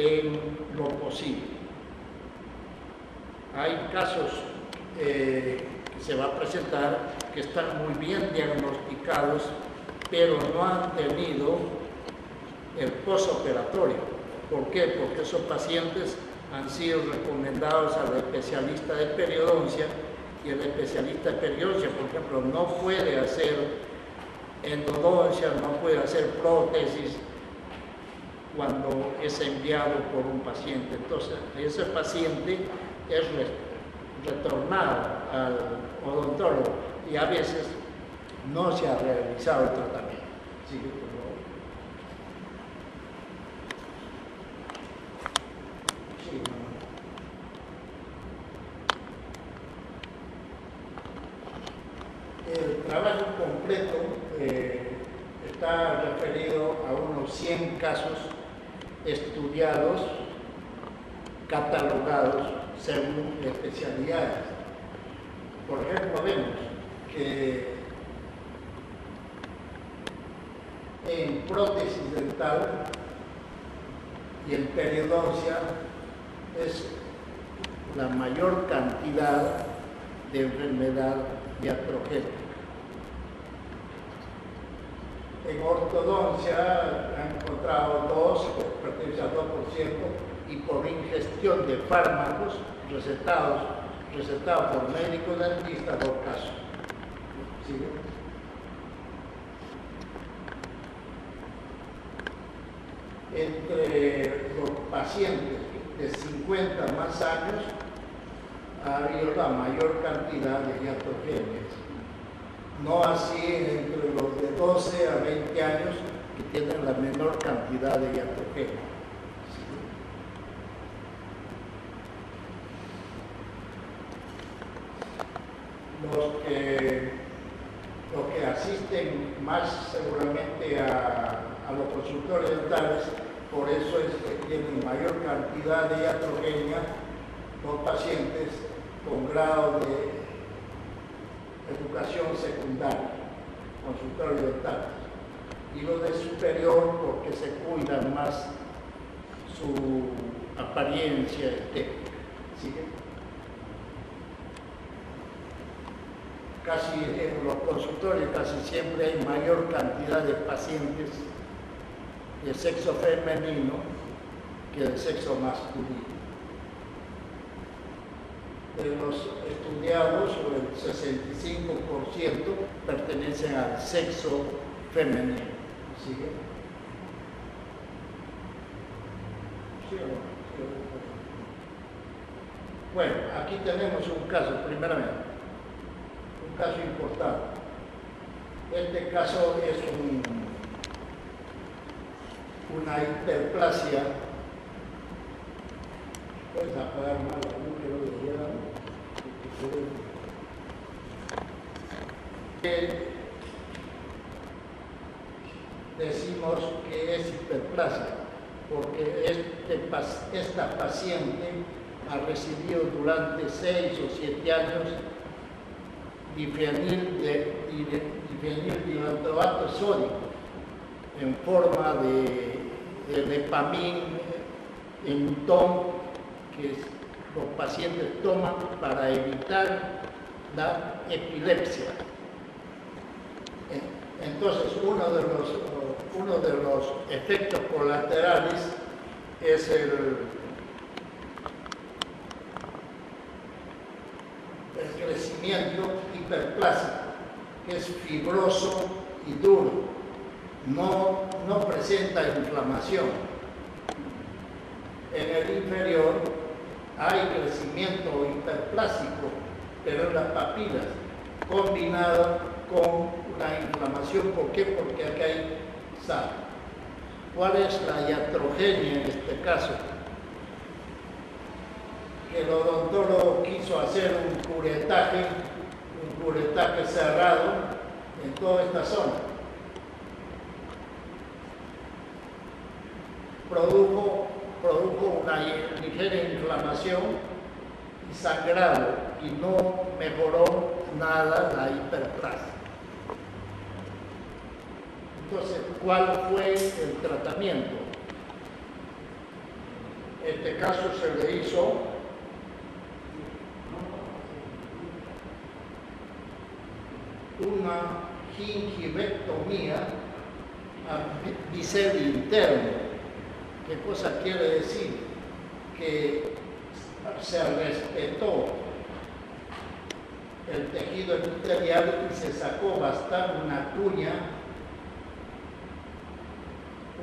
en lo posible. Hay casos eh, que se va a presentar que están muy bien diagnosticados, pero no han tenido el postoperatorio. ¿Por qué? Porque esos pacientes han sido recomendados al especialista de periodoncia y el especialista de periodoncia, por ejemplo, no puede hacer endodoncia, no puede hacer prótesis cuando es enviado por un paciente. Entonces, ese paciente es retornado al odontólogo y a veces no se ha realizado el tratamiento. El trabajo completo eh, está referido a unos 100 casos estudiados, catalogados según especialidades. Por ejemplo, vemos que en prótesis dental y en periodoncia es la mayor cantidad de enfermedad iatrogénica. En ortodoncia han encontrado dos, pertenece al 2%, y por ingestión de fármacos recetados, recetados por médico dentista, dos casos. Entre los pacientes de 50 más años ha habido la mayor cantidad de iatrogenias. No así entre los de 12 a 20 años que tienen la menor cantidad de iatrogenias. Los que, los que asisten más seguramente a, a los consultores dentales por eso es que tienen mayor cantidad de iatrogenia los pacientes con grado de educación secundaria, consultorio dental, y los de superior porque se cuidan más su apariencia estética. Casi en los consultorios casi siempre hay mayor cantidad de pacientes de sexo femenino que de sexo masculino. De los estudiados, el 65% pertenecen al sexo femenino. ¿Sigue? Bueno, aquí tenemos un caso, primeramente, caso importante. Este caso es un una hiperplasia, puedes apagar mal la luz que decimos que es hiperplasia, porque este, esta paciente ha recibido durante seis o siete años difenil, de, difenil sódico en forma de de en un ton que los pacientes toman para evitar la epilepsia. Entonces, uno de los, uno de los efectos colaterales es el crecimiento hiperplásico, que es fibroso y duro no, no presenta inflamación. En el inferior hay crecimiento hiperplásico, pero en las papilas, combinado con la inflamación. ¿Por qué? Porque aquí hay sal. ¿Cuál es la iatrogenia en este caso? El odontólogo quiso hacer un curetaje, un curetaje cerrado en toda esta zona produjo, produjo una ligera inflamación y sangrado y no mejoró nada la hiperplasia. Entonces, ¿cuál fue el tratamiento? este caso se le hizo una gingivectomía a bisel interno. ¿Qué cosa quiere decir? Que se respetó el tejido epitelial y se sacó bastante una cuña,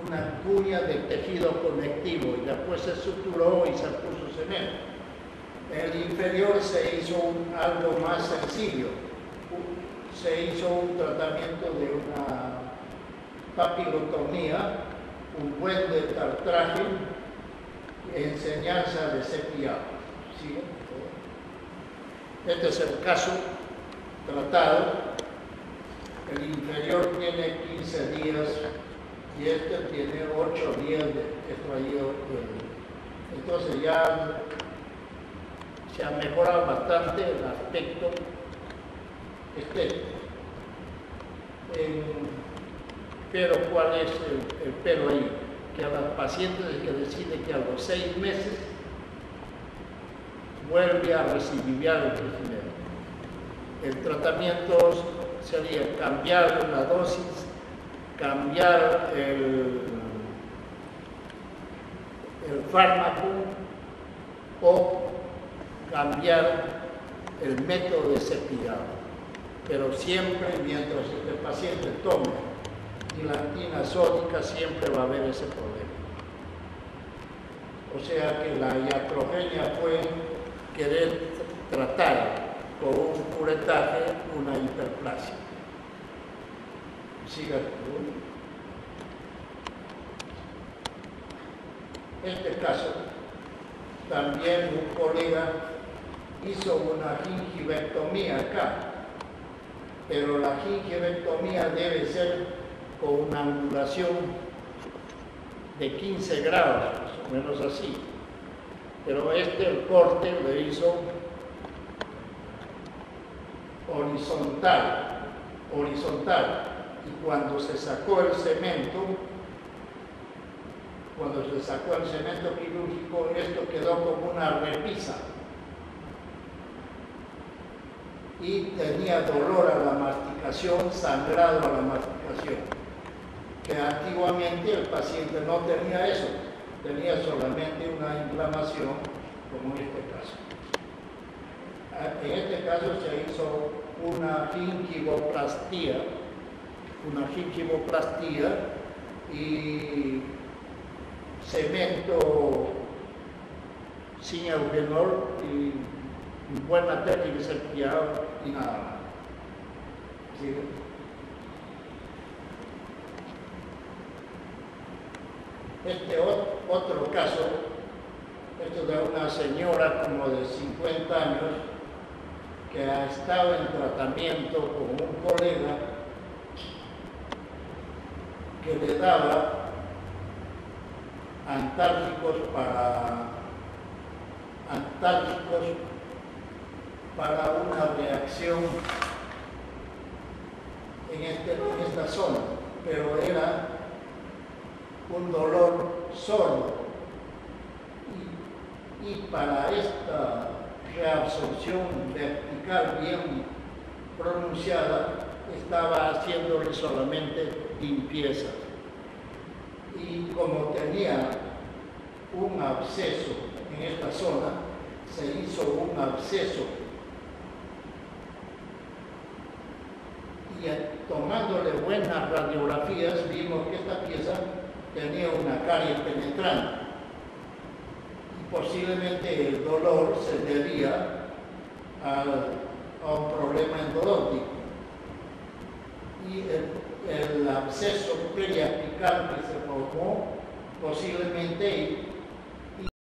una cuña de tejido conectivo y después se suturó y se puso cemento. En el inferior se hizo algo más sencillo, se hizo un tratamiento de una papilotomía, un buen de tartraje, enseñanza de cepillado. Este es el caso tratado. El inferior tiene 15 días y este tiene 8 días de extraído. Entonces ya se ha mejorado bastante el aspecto estético. pero ¿cuál es el, pelo ahí? Que a los pacientes que decide que a los seis meses vuelve a recibir el. El tratamiento sería cambiar la dosis, cambiar el, el fármaco o cambiar el método de cepillado. Pero siempre, mientras el paciente tome dilantina sódica, siempre va a haber ese problema. O sea que la iatrogenia fue querer tratar con un curetaje una hiperplasia. Siga. Este caso, también un colega hizo una gingivectomía acá, pero la gingivectomía debe ser con una angulación de 15 grados, más o menos así. Pero este el corte lo hizo horizontal, horizontal, y cuando se sacó el cemento, cuando se sacó el cemento quirúrgico, esto quedó como una repisa y tenía dolor a la masticación, sangrado a la masticación, que antiguamente el paciente no tenía eso tenía solamente una inflamación, como en este caso. En este caso se hizo una gingivoplastía, una gingivoplastía y cemento sin eugenol y buena técnica de cepillado y nada más. Este otro caso, esto de una señora como de 50 años que ha estado en tratamiento con un colega que le daba antárticos para antárticos para una reacción en, este, en esta zona, pero era un dolor solo. Y, para esta reabsorción vertical bien pronunciada, estaba haciéndole solamente limpieza. Y como tenía un absceso en esta zona, se hizo un absceso y tomándole buenas radiografías vimos que esta pieza tenía una carie penetrante y posiblemente el dolor se debía a, un problema endodóntico. Y el, el absceso periapical que se formó posiblemente